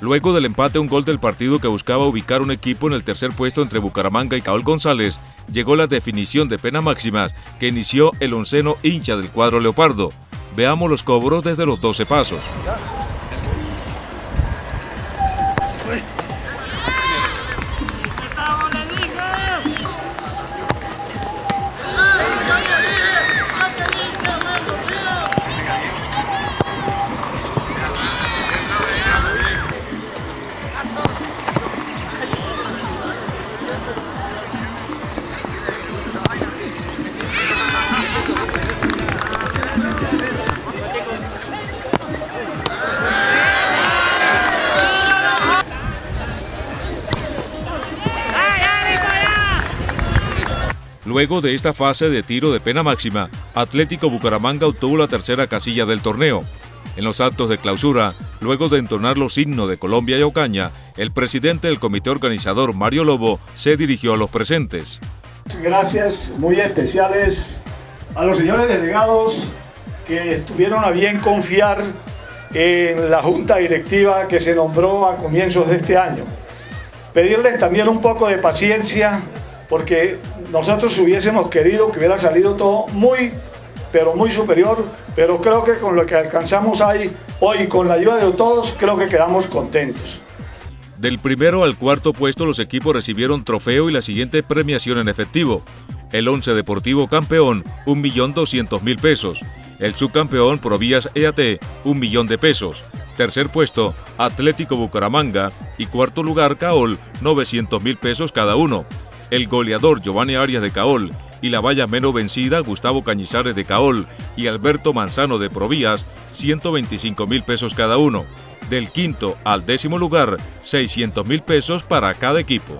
Luego del empate un gol del partido que buscaba ubicar un equipo en el tercer puesto entre Bucaramanga y Caol González, llegó la definición de pena máximas que inició el onceno hincha del cuadro Leopardo. Veamos los cobros desde los 12 pasos. Luego de esta fase de tiro de pena máxima, Atlético Bucaramanga obtuvo la tercera casilla del torneo. En los actos de clausura, luego de entonar los himnos de Colombia y Ocaña, el presidente del comité organizador, Mario Lobo, se dirigió a los presentes. Gracias muy especiales a los señores delegados que tuvieron a bien confiar en la junta directiva que se nombró a comienzos de este año. Pedirles también un poco de paciencia porque nosotros hubiésemos querido que hubiera salido todo muy, pero muy superior, pero creo que con lo que alcanzamos ahí hoy, con la ayuda de todos, creo que quedamos contentos. Del primero al cuarto puesto los equipos recibieron trofeo y la siguiente premiación en efectivo. El Once Deportivo campeón, 1.200.000 pesos. El subcampeón Provías EAT, un millón de pesos. Tercer puesto, Atlético Bucaramanga. Y cuarto lugar, Caol, 900.000 pesos cada uno el goleador Giovanni Arias de Caol y la valla menos vencida Gustavo Cañizares de Caol y Alberto Manzano de Provías, 125 mil pesos cada uno. Del quinto al décimo lugar, 600 mil pesos para cada equipo.